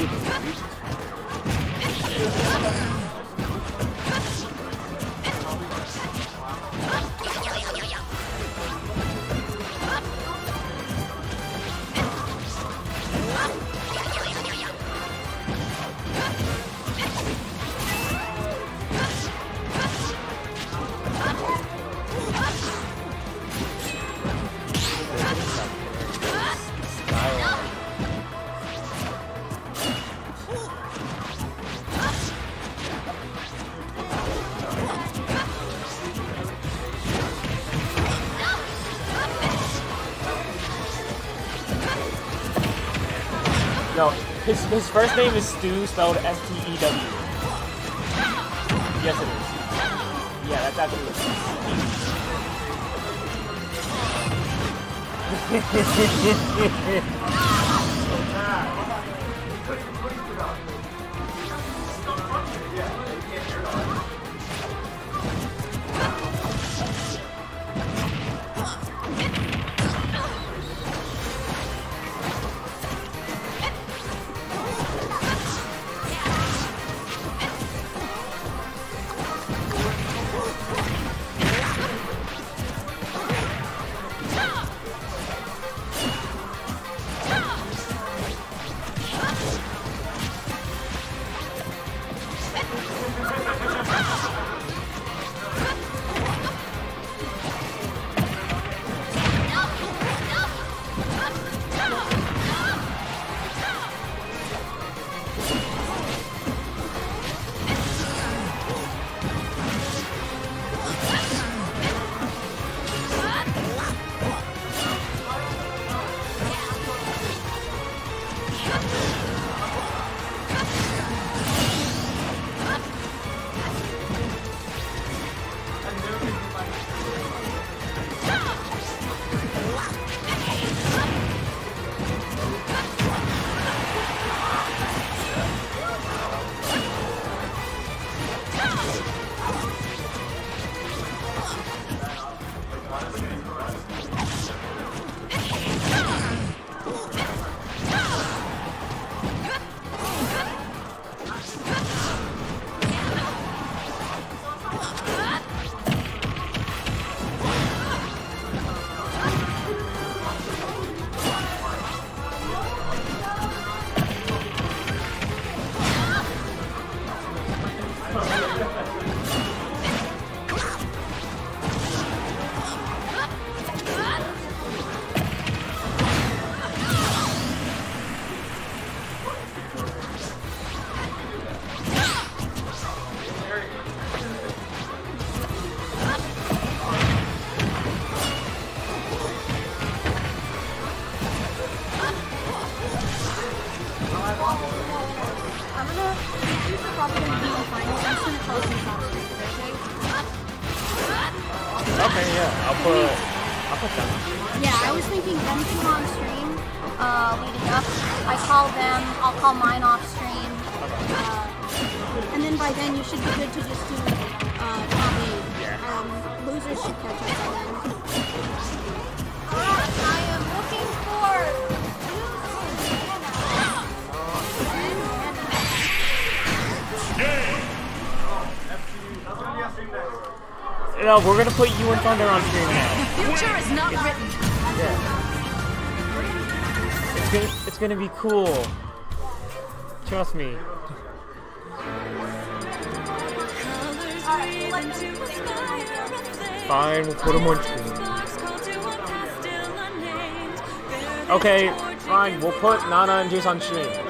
No, his, his first name is Stu, spelled S-T-E-W. Yes, it is. Yeah, that's actually yeah. I'll put I'll put them. Yeah, I was thinking them two on stream, uh, leading up. I call them, I'll call mine off stream. Uh, and then by then you should be good to just do uh, top eight. Um, losers should catch up by then. No, we're gonna put you and Thunder on stream now. Future is not written. Yeah. It's gonna it's gonna be cool. Trust me. Fine, we'll put him on stream. Okay, fine, we'll put Nana and Juice on stream.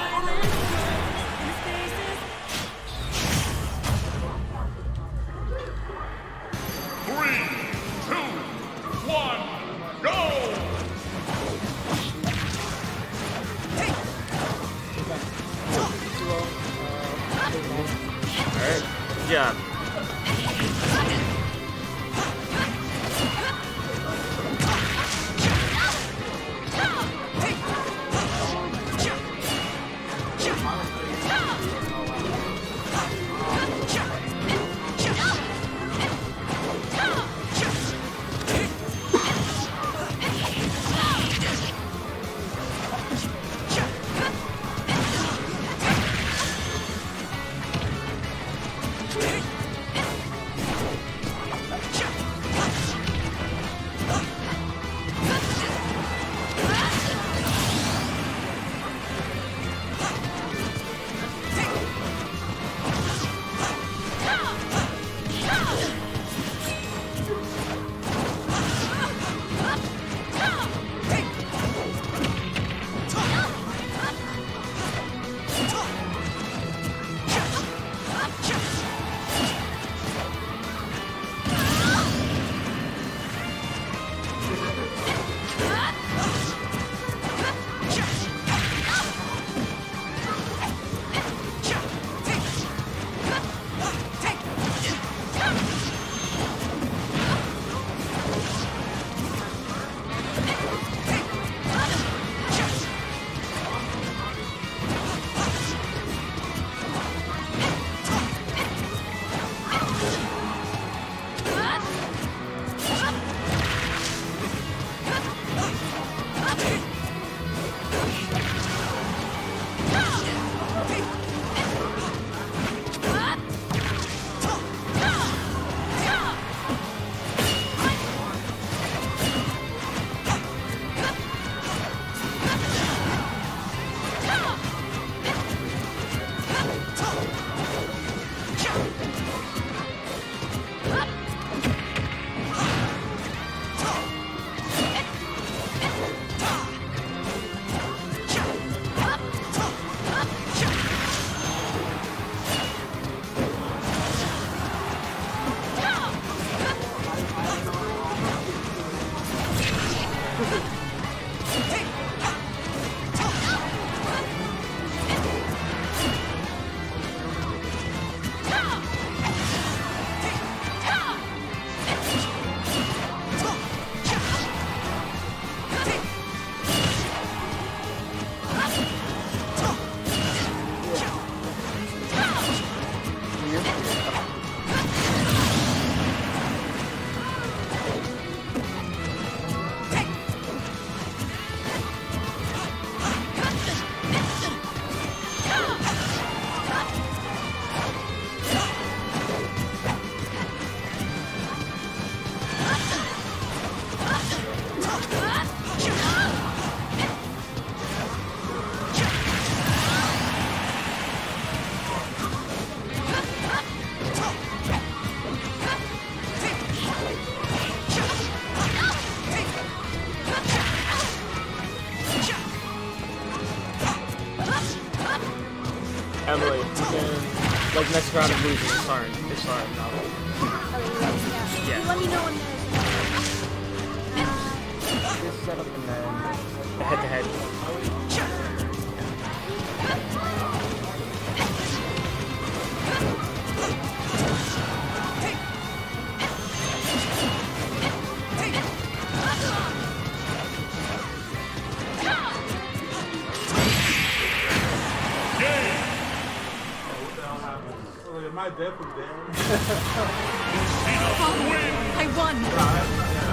job. Emily, you can, like next round of losing, it's hard. It's hard. No. Oh, yeah. Yeah. Let me know when there's. Just set up and then the head Am I dead from damage? I won.